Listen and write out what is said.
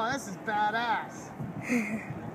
Oh, this is badass.